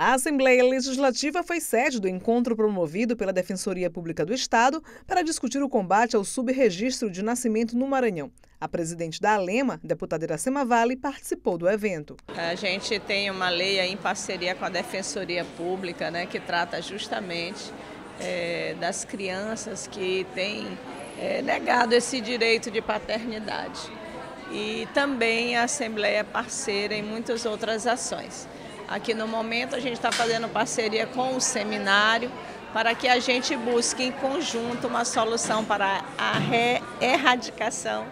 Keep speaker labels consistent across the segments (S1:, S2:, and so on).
S1: A Assembleia Legislativa foi sede do encontro promovido pela Defensoria Pública do Estado para discutir o combate ao subregistro de nascimento no Maranhão. A presidente da Alema, deputada Iracema Vale, participou do evento.
S2: A gente tem uma lei em parceria com a Defensoria Pública, né, que trata justamente é, das crianças que têm é, negado esse direito de paternidade. E também a Assembleia é parceira em muitas outras ações. Aqui no momento a gente está fazendo parceria com o seminário para que a gente busque em conjunto uma solução para a erradicação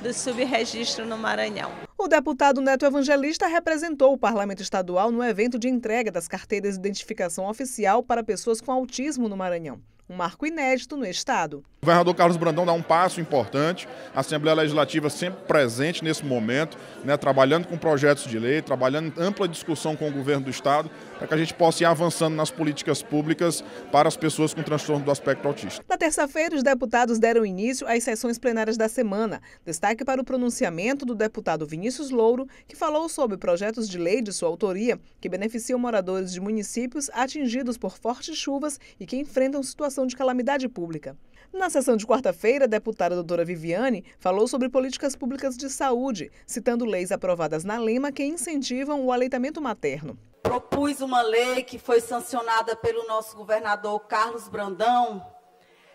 S2: do subregistro no Maranhão.
S1: O deputado Neto Evangelista representou o parlamento estadual no evento de entrega das carteiras de identificação oficial para pessoas com autismo no Maranhão um marco inédito no Estado.
S3: O governador Carlos Brandão dá um passo importante, a Assembleia Legislativa sempre presente nesse momento, né, trabalhando com projetos de lei, trabalhando em ampla discussão com o governo do Estado, para que a gente possa ir avançando nas políticas públicas para as pessoas com transtorno do aspecto autista.
S1: Na terça-feira, os deputados deram início às sessões plenárias da semana. Destaque para o pronunciamento do deputado Vinícius Louro, que falou sobre projetos de lei de sua autoria que beneficiam moradores de municípios atingidos por fortes chuvas e que enfrentam situação situação de calamidade pública. Na sessão de quarta-feira, a deputada doutora Viviane falou sobre políticas públicas de saúde, citando leis aprovadas na Lema que incentivam o aleitamento materno.
S4: Propus uma lei que foi sancionada pelo nosso governador Carlos Brandão,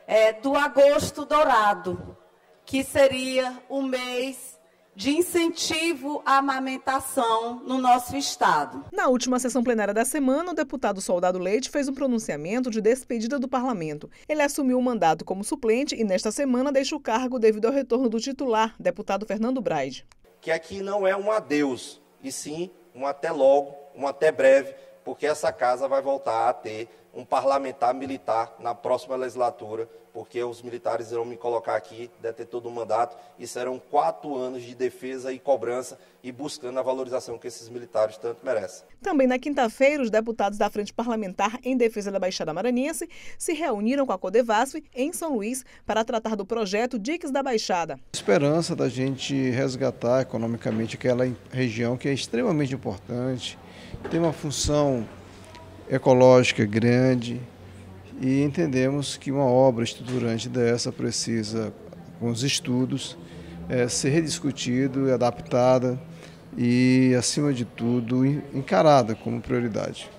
S4: é, do agosto dourado, que seria o mês de incentivo à amamentação no nosso estado.
S1: Na última sessão plenária da semana, o deputado Soldado Leite fez um pronunciamento de despedida do parlamento. Ele assumiu o mandato como suplente e nesta semana deixa o cargo devido ao retorno do titular, deputado Fernando Braide.
S5: Que aqui não é um adeus, e sim um até logo, um até breve, porque essa casa vai voltar a ter um parlamentar militar na próxima legislatura, porque os militares irão me colocar aqui, detetor do mandato, e serão quatro anos de defesa e cobrança e buscando a valorização que esses militares tanto merecem.
S1: Também na quinta-feira, os deputados da Frente Parlamentar em Defesa da Baixada Maranhense se reuniram com a Codevasf em São Luís para tratar do projeto Diques da Baixada.
S6: Esperança da gente resgatar economicamente aquela região que é extremamente importante, tem uma função ecológica grande e entendemos que uma obra estruturante dessa precisa, com os estudos, é, ser rediscutida adaptada e, acima de tudo, encarada como prioridade.